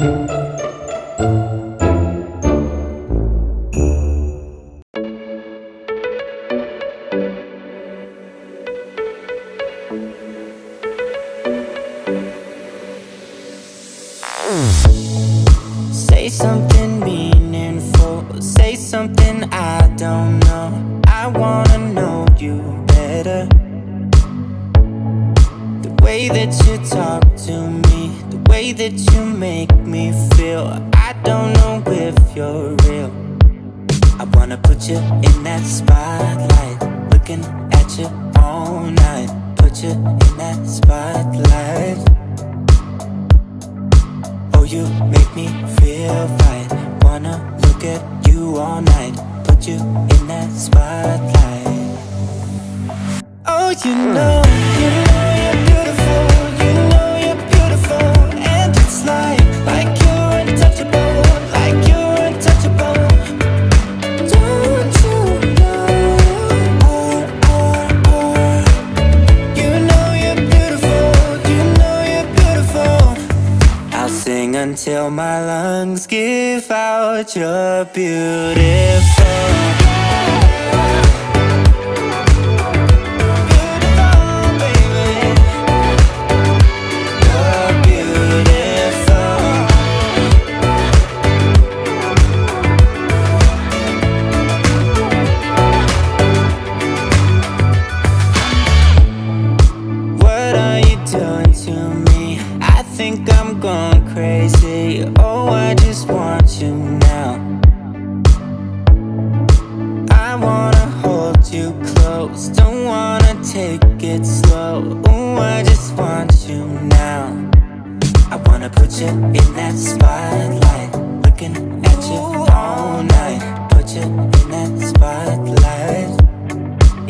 Say that you make me feel. I don't know if you're real. I wanna put you in that spotlight, looking at you all night. Put you in that spotlight. Oh, you make me feel right. Wanna look at you all night. Put you in that spotlight. Oh, you know, you you're you close. Don't wanna take it slow. Oh, I just want you now. I wanna put you in that spotlight. Looking at you all night. Put you in that spotlight.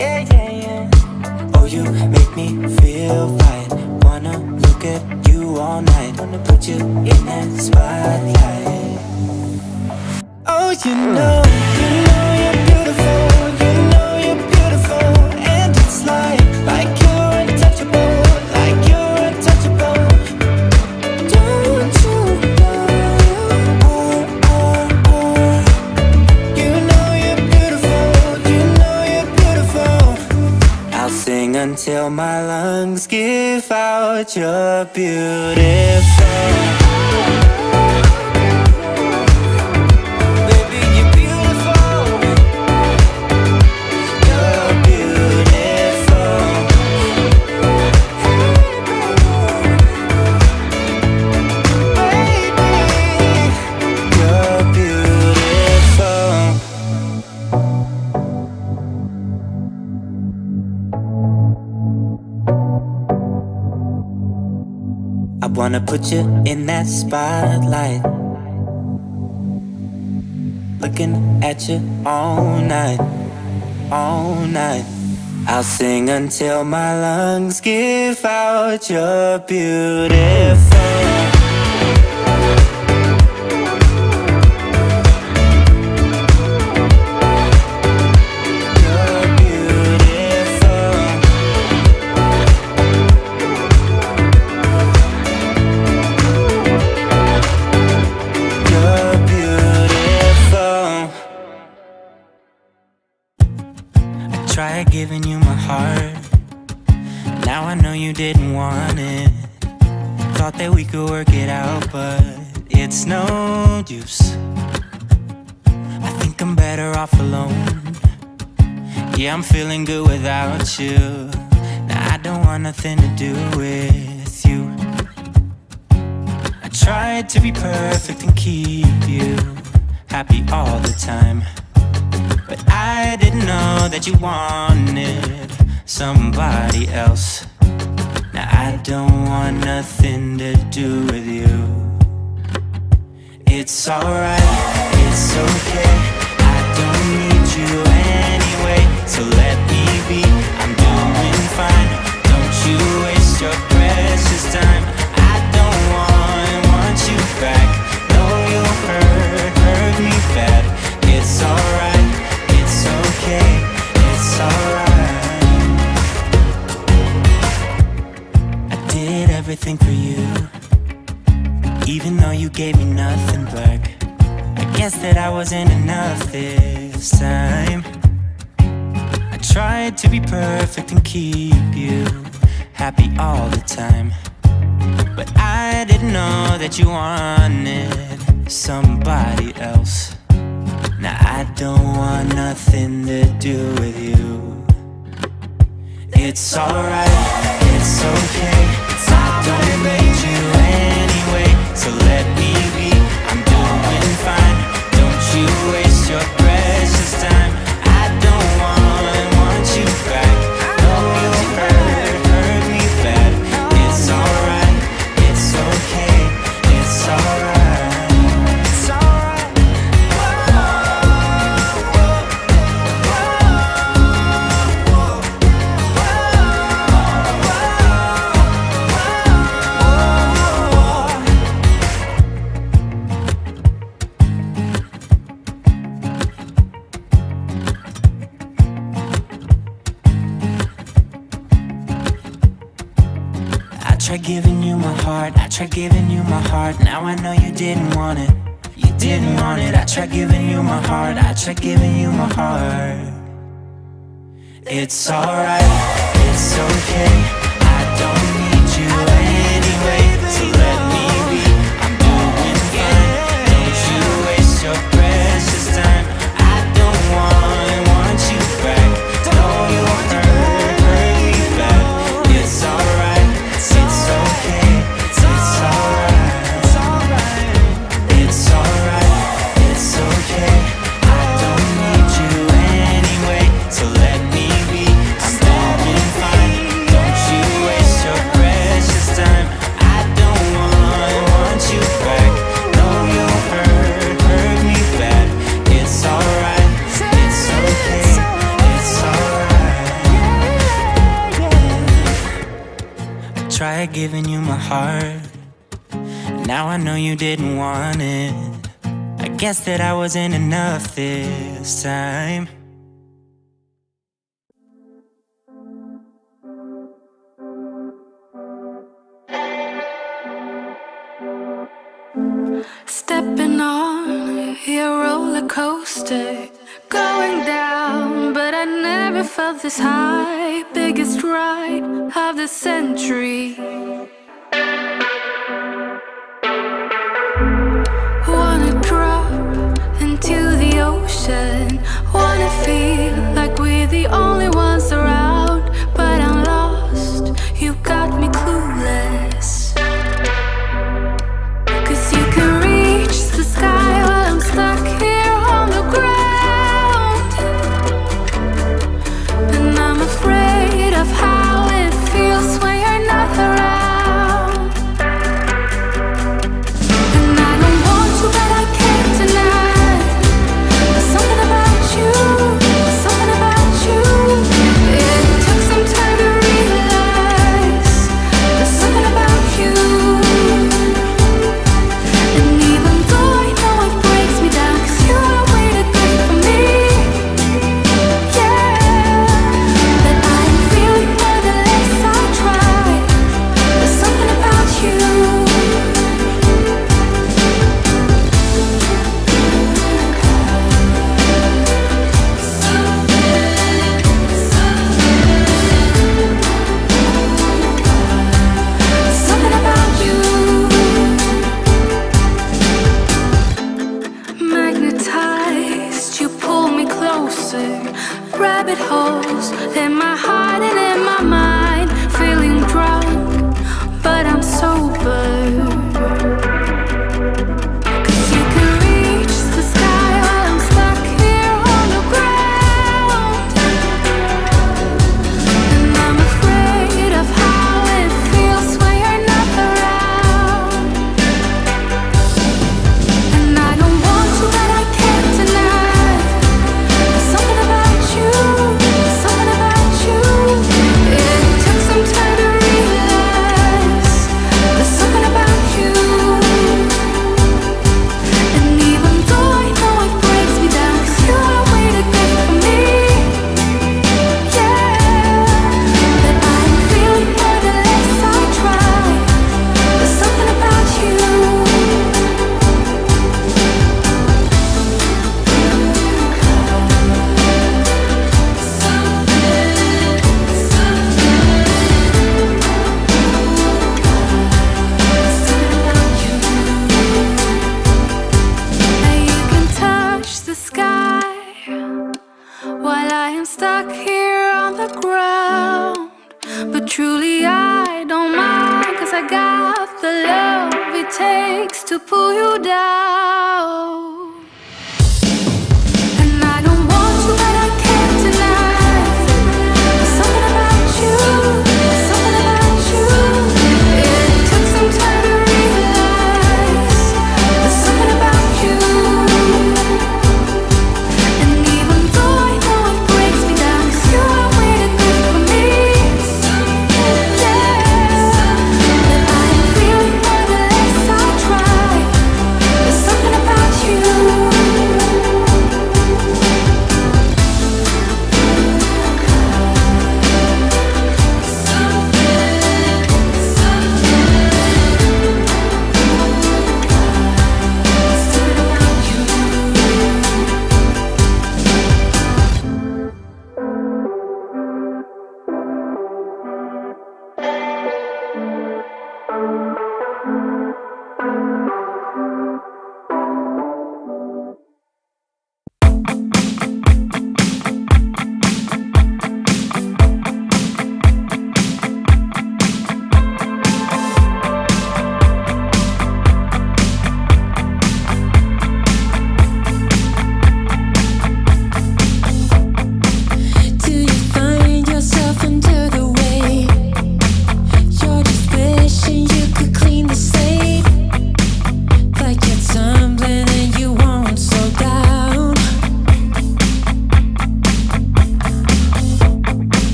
Yeah, yeah, yeah. Oh, you make me feel right. Wanna look at you all night. Wanna put you in that spotlight. Oh, you know wanna put you in that spotlight. Looking at you all night, all night. I'll sing until my lungs give out you're beautiful. Didn't want it. Thought that we could work it out, but it's no use. I think I'm better off alone. Yeah, I'm feeling good without you. Now I don't want nothing to do with you. I tried to be perfect and keep you happy all the time. But I didn't know that you wanted somebody else. Now I don't want nothing to do with you. It's alright, it's okay. I don't need you anyway. So let me be, time. I tried to be perfect and keep you happy all the time. But I didn't know that you wanted somebody else. Now I don't want nothing to do with you. It's alright, it's okay. I don't need you anyway, so let me tried giving you my heart, I tried giving you my heart. Now I know you didn't want it, you didn't want it. I tried giving you my heart, I tried giving you my heart. It's alright, it's okay. heart. Now I know you didn't want it. I guess that I wasn't enough this time. Stepping on your roller coaster, going down, but I never felt this high. Biggest ride of the century.